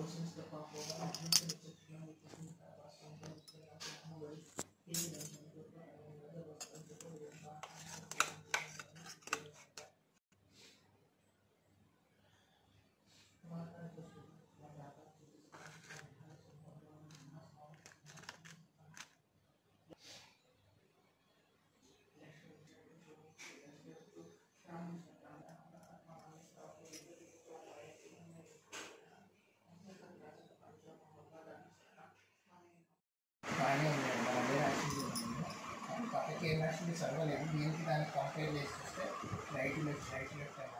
Thank you. బాగానే ఉన్నాడు మన అదే రాసింది పక్కకి ఏం రాసింది చదవలేదు. దీనికి దానికి కంపేర్ చేసి చూస్తే రైట్ లెఫ్ట్ రైట్ లెఫ్ట్ అని